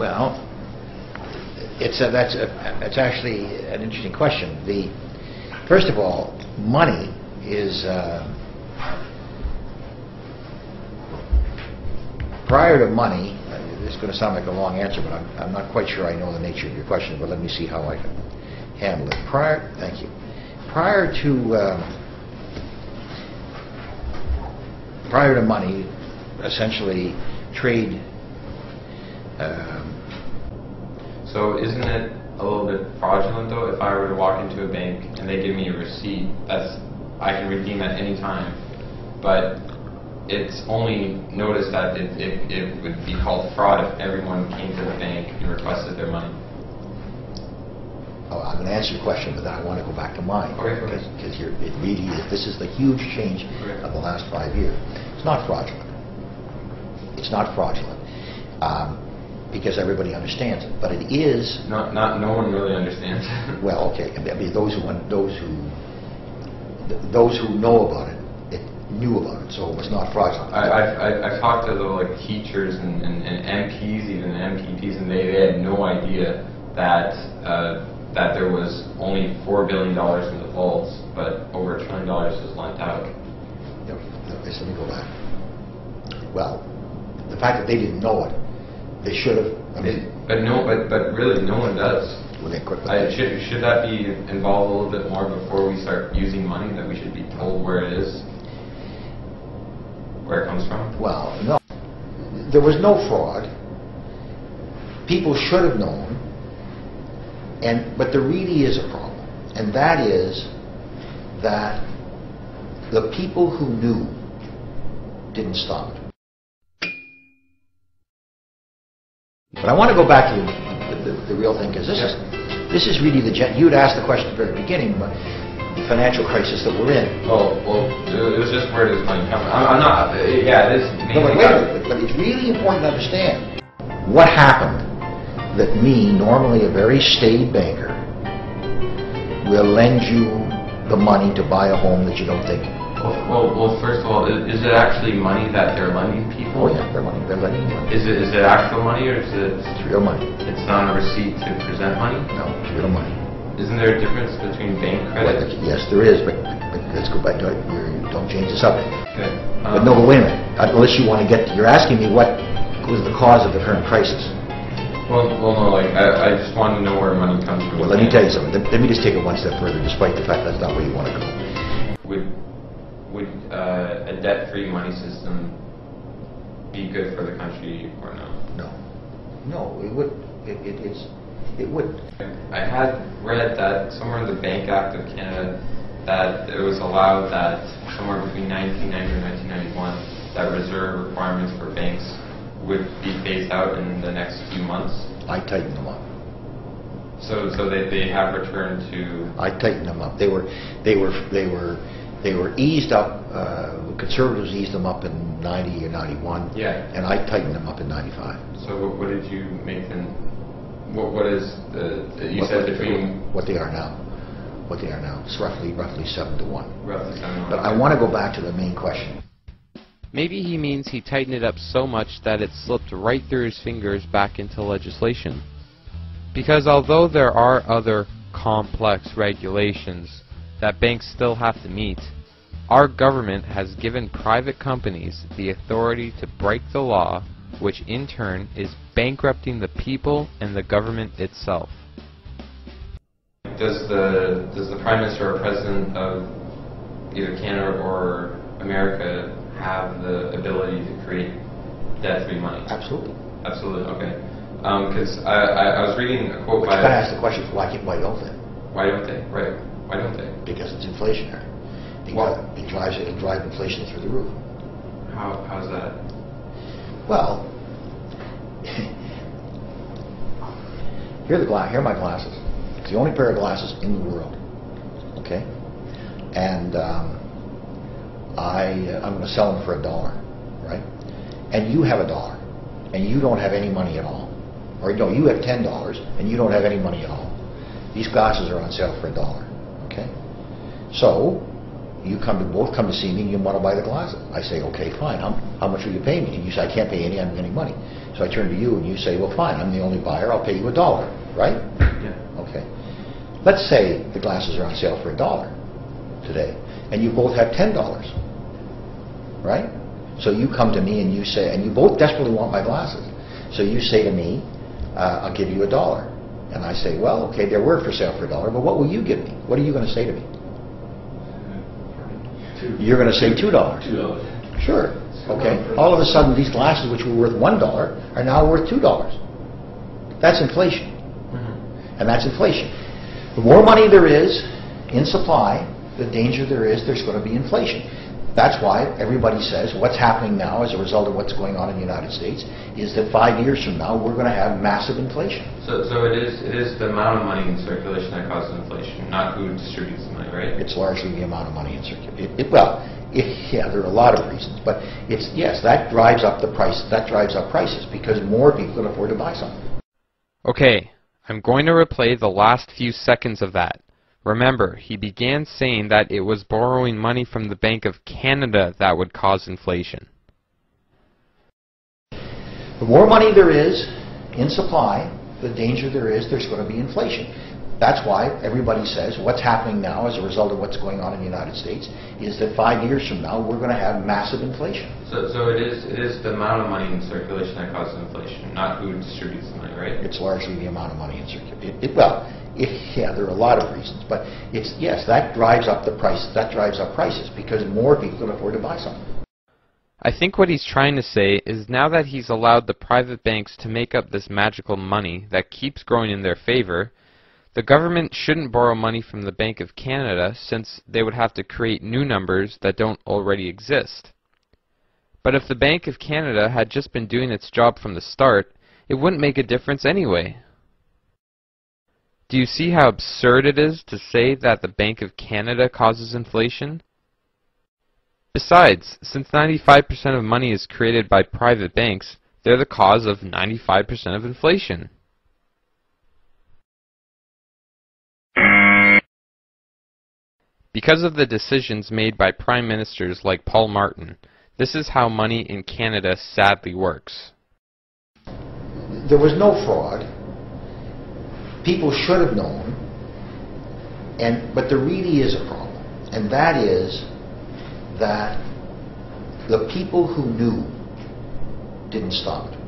Well, it's a, that's a, actually an interesting question. The first of all, money is uh, prior to money. uh, This is going to sound like a long answer, but I'm, I'm not quite sure I know the nature of your question. But let me see how I can handle it. Prior, thank you. Prior to um, prior to money, essentially trade. Um, So isn't it a little bit fraudulent though, if I were to walk into a bank and they give me a receipt, that's, I can redeem at any time, but it's only noticed that it, it, it would be called fraud if everyone came to the bank and requested their money. Oh, I'm going to answer your question, but then I want to go back to mine. Okay, okay. Because it really is, this is the huge change Okay. of the last five years. It's not fraudulent. It's not fraudulent, um, because everybody understands it. But it is, Not, not, no one really understands. well, okay, I mean, those who, those who, th- those who know about it, it knew about it, so it was not fraudulent. I, I've, I- I've talked to the like teachers and, and, and MPs, even MPPs, and they, they had no idea that, uh, that there was only four billion dollars in defaults, but over a trillion dollars was lent out. No, no, let me go back. Well, the fact that they didn't know it, they should have, I mean, It- But no, but, but really, no one does. when they quit. I, should, should that be involved a little bit more before we start using money, that we should be told where it is? Where it comes from? Well, no. There was no fraud. People should have known. And, but there really is a problem. And that is that the people who knew didn't stop it. But I want to go back to the, the, the real thing, because this is, this is really the, gen- you had asked the question at the very beginning, but the financial crisis that we're in. Oh, well, it was just where does money come from? I'm, I'm not, yeah, this No, but wait a minute, but it's really important to understand what happened that me, normally a very staid banker, will lend you the money to buy a home that you don't think. Well, well, well, first of all, is, is it actually money that they're lending people? Oh yeah, they're money, they're lending money. Is it, is it actual money or is it, It's real money. it's not a receipt to present money? No, it's real money. Isn't there a difference between bank Well, credit? Yes, there is, but, but let's go back to it. You're- Don't change the subject. Okay. But um, no, but wait a minute. Unless you want to get, you're asking me what was the cause of the current crisis. Well, well, no, like, I, I just want to know where money comes from. Well, let me tell you something. Let let me just take it one step further, despite the fact that's not where you want to go. Would, would uh, a debt-free money system be good for the country or no? No. No, it would, it, it, it's, it wouldn't. I had read that somewhere in the Bank Act of Canada that it was allowed that somewhere between 1990 and 1991 that reserve requirements for banks would be phased out in the next few months. I tightened them up. So, so they, they have returned to I tightened them up. They were, they were, they were, they were eased up, uh, conservatives eased them up in 90 or 91. Yeah. And I tightened them up in 95. So what, what did you make them? What what is the? You What- said what- between What they are now. What they are now. It's roughly, roughly seven to one. roughly seven. to 1. But I want to go back to the main question. Maybe he means he tightened it up so much that it slipped right through his fingers back into legislation. Because although there are other complex regulations that banks still have to meet, our government has given private companies the authority to break the law, which in turn is bankrupting the people and the government itself. Does the does the prime minister or president of either Canada or America have the ability to create debt-free money? Absolutely. Absolutely. Okay. Um, because I, I I was reading a quote But by. you got to ask the question, why, can't- why don't they? Why don't they? Right. Why don't they? Because it's inflationary. It Why? It drives, it drives inflation through the roof. How how's that? Well, here are the gla- here are my glasses. It's the only pair of glasses in the world. Okay, and um, I uh, I'm going to sell them for a dollar, right? And you have a dollar, and you don't have any money at all, or no, you have ten dollars and you don't have any money at all. These glasses are on sale for a dollar. Okay, so You come to, both come to see me and you want to buy the glasses. I say, okay, fine, how, how much will you pay me? And you say, I can't pay any, I haven't any money. So I turn to you and you say, well, fine, I'm the only buyer, I'll pay you a dollar, right? Yeah. Okay. Let's say the glasses are on sale for a dollar today, and you both have ten dollars, right? So you come to me and you say, and you both desperately want my glasses. So you say to me, uh, I'll give you a dollar. And I say, well, okay, they were for sale for a dollar, but what will you give me? What are you going to say to me? Two. You're going to say two dollars. Two dollars. Sure. Okay. All of a sudden, these glasses, which were worth one dollar, are now worth two dollars. That's inflation. Mhm. and that's inflation. The more money there is in supply, the danger there is there's going to be inflation. That's why everybody says what's happening now as a result of what's going on in the United States is that five years from now we're going to have massive inflation. So, so it is it is the amount of money in circulation that causes inflation, not who distributes the money, right? It's largely the amount of money in circulation. It, it, well, it, yeah, there are a lot of reasons, but it's yes, that drives up the price. That drives up prices because more people can afford to buy something. Okay, I'm going to replay the last few seconds of that. Remember, he began saying that it was borrowing money from the Bank of Canada that would cause inflation. The more money there is in supply, the danger there is there's going to be inflation. That's why everybody says what's happening now as a result of what's going on in the United States is that five years from now we're going to have massive inflation. So, so it is it is the amount of money in circulation that causes inflation, not who distributes the money, right? It's largely the amount of money in circulation. Well, it, yeah, there are a lot of reasons, but it's yes, that drives up the price. That drives up prices because more people can afford to buy something. I think what he's trying to say is now that he's allowed the private banks to make up this magical money that keeps growing in their favor, the government shouldn't borrow money from the Bank of Canada since they would have to create new numbers that don't already exist. But if the Bank of Canada had just been doing its job from the start, it wouldn't make a difference anyway. Do you see how absurd it is to say that the Bank of Canada causes inflation? Besides, since 95% of money is created by private banks, they're the cause of 95% of inflation. Because of the decisions made by prime ministers like Paul Martin, this is how money in Canada sadly works. There was no fraud. People should have known. And but there really is a problem, and that is that the people who knew didn't stop it.